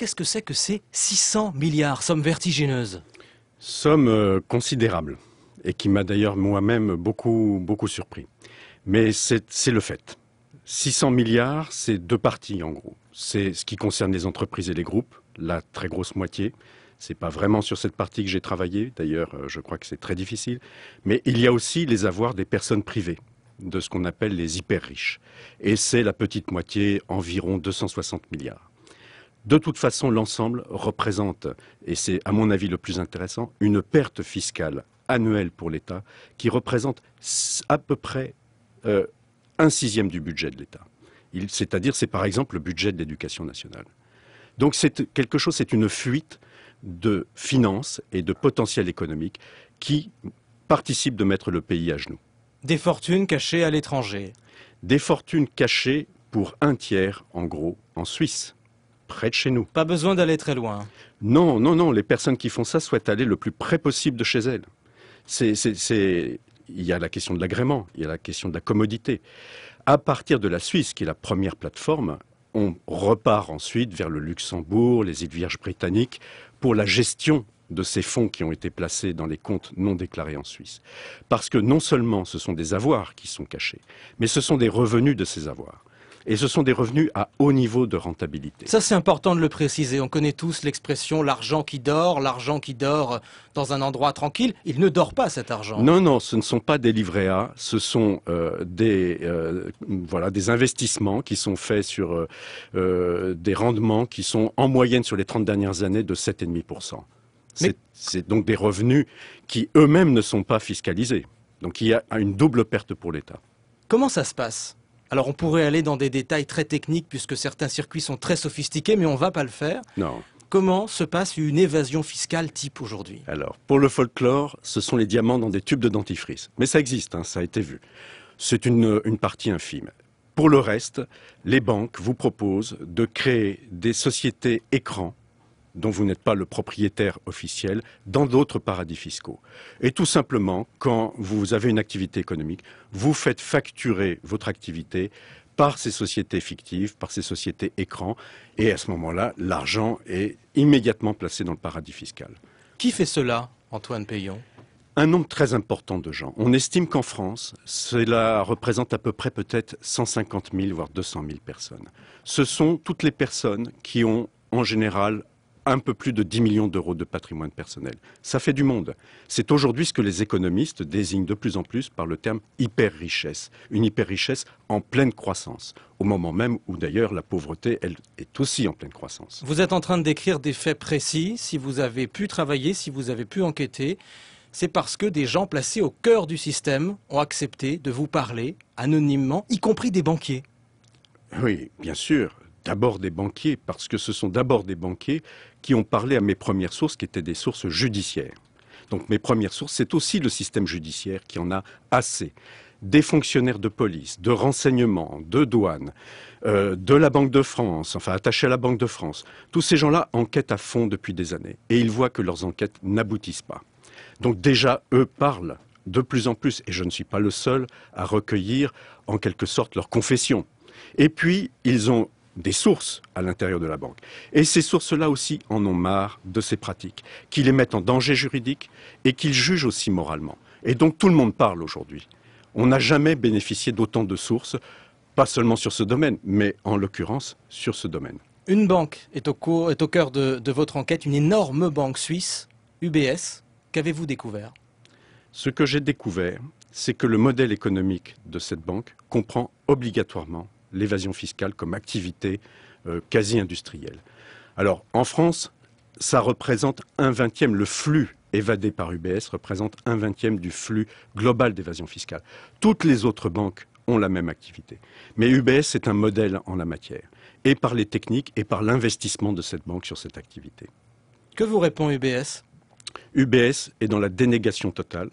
qu'est-ce que c'est que ces 600 milliards, somme vertigineuse? Somme euh, considérable, et qui m'a d'ailleurs moi-même beaucoup, beaucoup surpris. Mais c'est le fait. 600 milliards, c'est deux parties en gros. C'est ce qui concerne les entreprises et les groupes, la très grosse moitié. C'est pas vraiment sur cette partie que j'ai travaillé. D'ailleurs, euh, je crois que c'est très difficile. Mais il y a aussi les avoirs des personnes privées, de ce qu'on appelle les hyper riches. Et c'est la petite moitié, environ 260 milliards. De toute façon, l'ensemble représente, et c'est à mon avis le plus intéressant, une perte fiscale annuelle pour l'État qui représente à peu près euh, un sixième du budget de l'État. C'est-à-dire, c'est par exemple le budget de l'éducation nationale. Donc c'est quelque chose, c'est une fuite de finances et de potentiel économique qui participe de mettre le pays à genoux. Des fortunes cachées à l'étranger. Des fortunes cachées pour un tiers, en gros, en Suisse près de chez nous. Pas besoin d'aller très loin. Non, non, non. Les personnes qui font ça souhaitent aller le plus près possible de chez elles. C'est, il y a la question de l'agrément, il y a la question de la commodité. À partir de la Suisse, qui est la première plateforme, on repart ensuite vers le Luxembourg, les îles Vierges britanniques, pour la gestion de ces fonds qui ont été placés dans les comptes non déclarés en Suisse. Parce que non seulement ce sont des avoirs qui sont cachés, mais ce sont des revenus de ces avoirs et ce sont des revenus à haut niveau de rentabilité. Ça, c'est important de le préciser. On connaît tous l'expression l'argent qui dort, l'argent qui dort dans un endroit tranquille. Il ne dort pas cet argent. Non, non, ce ne sont pas des livrets A, ce sont euh, des, euh, voilà, des investissements qui sont faits sur euh, des rendements qui sont en moyenne sur les 30 dernières années de 7,5%. C'est donc des revenus qui eux-mêmes ne sont pas fiscalisés. Donc il y a une double perte pour l'État. Comment ça se passe? Alors on pourrait aller dans des détails très techniques puisque certains circuits sont très sophistiqués, mais on ne va pas le faire. Non. Comment se passe une évasion fiscale type aujourd'hui? Alors, pour le folklore, ce sont les diamants dans des tubes de dentifrice. Mais ça existe, hein, ça a été vu. C'est une, une partie infime. Pour le reste, les banques vous proposent de créer des sociétés écrans dont vous n'êtes pas le propriétaire officiel dans d'autres paradis fiscaux. Et tout simplement, quand vous avez une activité économique, vous faites facturer votre activité par ces sociétés fictives, par ces sociétés écrans, et à ce moment-là, l'argent est immédiatement placé dans le paradis fiscal. Qui fait cela, Antoine Payon? Un nombre très important de gens. On estime qu'en France, cela représente à peu près peut-être 150 000, voire 200 000 personnes. Ce sont toutes les personnes qui ont en général un peu plus de 10 millions d'euros de patrimoine personnel. Ça fait du monde. C'est aujourd'hui ce que les économistes désignent de plus en plus par le terme hyper-richesse. Une hyper-richesse en pleine croissance, au moment même où d'ailleurs la pauvreté, elle, est aussi en pleine croissance. Vous êtes en train de décrire des faits précis. Si vous avez pu travailler, si vous avez pu enquêter, c'est parce que des gens placés au cœur du système ont accepté de vous parler anonymement, y compris des banquiers. Oui, bien sûr d'abord des banquiers, parce que ce sont d'abord des banquiers qui ont parlé à mes premières sources, qui étaient des sources judiciaires. Donc mes premières sources, c'est aussi le système judiciaire qui en a assez. Des fonctionnaires de police, de renseignement, de douane, euh, de la Banque de France, enfin attachés à la Banque de France. Tous ces gens-là enquêtent à fond depuis des années et ils voient que leurs enquêtes n'aboutissent pas. Donc déjà, eux parlent de plus en plus, et je ne suis pas le seul à recueillir en quelque sorte leur confession. Et puis, ils ont des sources à l'intérieur de la banque. Et ces sources-là aussi en ont marre de ces pratiques, qui les mettent en danger juridique et qu'ils jugent aussi moralement. Et donc tout le monde parle aujourd'hui. On n'a jamais bénéficié d'autant de sources, pas seulement sur ce domaine, mais en l'occurrence sur ce domaine. Une banque est au, est au cœur de, de votre enquête, une énorme banque suisse, UBS. Qu'avez-vous découvert? Ce que j'ai découvert, c'est que le modèle économique de cette banque comprend obligatoirement l'évasion fiscale comme activité euh, quasi industrielle. Alors, en France, ça représente un vingtième, le flux évadé par UBS représente un vingtième du flux global d'évasion fiscale. Toutes les autres banques ont la même activité. Mais UBS est un modèle en la matière, et par les techniques et par l'investissement de cette banque sur cette activité. Que vous répond UBS UBS est dans la dénégation totale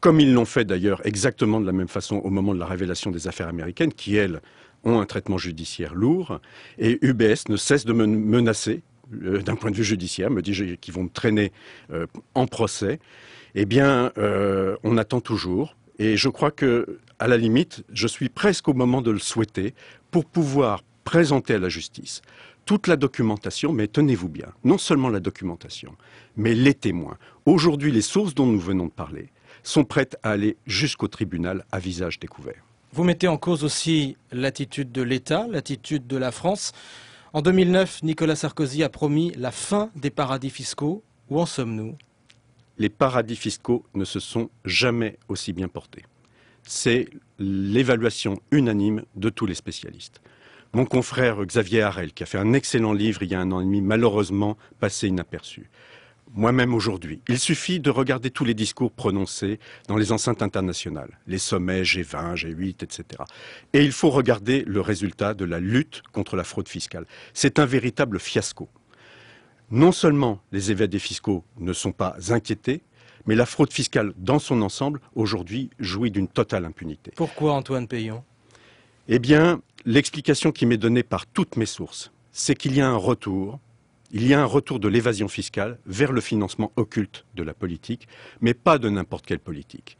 comme ils l'ont fait d'ailleurs exactement de la même façon au moment de la révélation des affaires américaines, qui, elles, ont un traitement judiciaire lourd, et UBS ne cesse de me menacer euh, d'un point de vue judiciaire, me dit qu'ils vont me traîner euh, en procès. Eh bien, euh, on attend toujours, et je crois que, à la limite, je suis presque au moment de le souhaiter pour pouvoir présenter à la justice toute la documentation, mais tenez-vous bien, non seulement la documentation, mais les témoins. Aujourd'hui, les sources dont nous venons de parler sont prêtes à aller jusqu'au tribunal à visage découvert. Vous mettez en cause aussi l'attitude de l'État, l'attitude de la France. En 2009, Nicolas Sarkozy a promis la fin des paradis fiscaux. Où en sommes-nous? Les paradis fiscaux ne se sont jamais aussi bien portés. C'est l'évaluation unanime de tous les spécialistes. Mon confrère Xavier Harel, qui a fait un excellent livre il y a un an et demi, malheureusement passé inaperçu. Moi-même aujourd'hui, il suffit de regarder tous les discours prononcés dans les enceintes internationales, les sommets G20, G8, etc. Et il faut regarder le résultat de la lutte contre la fraude fiscale. C'est un véritable fiasco. Non seulement les évadés fiscaux ne sont pas inquiétés, mais la fraude fiscale dans son ensemble, aujourd'hui, jouit d'une totale impunité. Pourquoi Antoine Payon? Eh bien, l'explication qui m'est donnée par toutes mes sources, c'est qu'il y a un retour, il y a un retour de l'évasion fiscale vers le financement occulte de la politique, mais pas de n'importe quelle politique.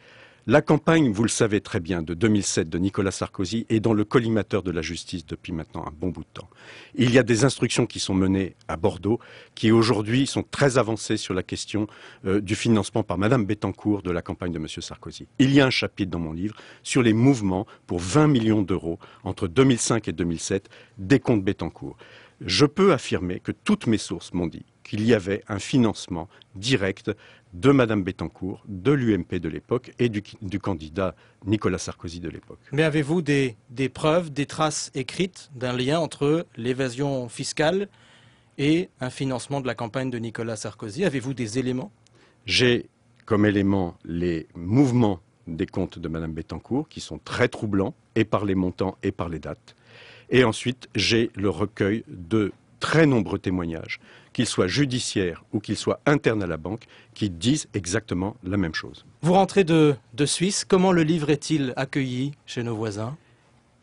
La campagne, vous le savez très bien, de 2007 de Nicolas Sarkozy est dans le collimateur de la justice depuis maintenant un bon bout de temps. Il y a des instructions qui sont menées à Bordeaux, qui aujourd'hui sont très avancées sur la question euh, du financement par Madame Bettencourt de la campagne de Monsieur Sarkozy. Il y a un chapitre dans mon livre sur les mouvements pour 20 millions d'euros entre 2005 et 2007 des comptes Bettencourt. Je peux affirmer que toutes mes sources m'ont dit qu'il y avait un financement direct de Madame Bettencourt, de l'UMP de l'époque et du, du, candidat Nicolas Sarkozy de l'époque. Mais avez-vous des, des, preuves, des traces écrites d'un lien entre l'évasion fiscale et un financement de la campagne de Nicolas Sarkozy? Avez-vous des éléments? J'ai comme élément les mouvements des comptes de Madame Bettencourt qui sont très troublants et par les montants et par les dates. Et ensuite, j'ai le recueil de très nombreux témoignages, qu'ils soient judiciaires ou qu'ils soient internes à la banque, qui disent exactement la même chose. Vous rentrez de, de Suisse, comment le livre est-il accueilli chez nos voisins?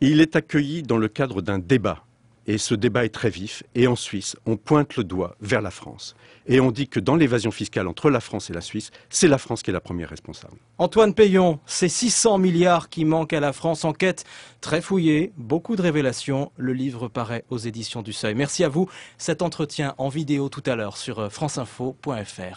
Il est accueilli dans le cadre d'un débat. Et ce débat est très vif. Et en Suisse, on pointe le doigt vers la France. Et on dit que dans l'évasion fiscale entre la France et la Suisse, c'est la France qui est la première responsable. Antoine Payon, ces 600 milliards qui manquent à la France, enquête très fouillée, beaucoup de révélations. Le livre paraît aux éditions du Seuil. Merci à vous. Cet entretien en vidéo tout à l'heure sur franceinfo.fr.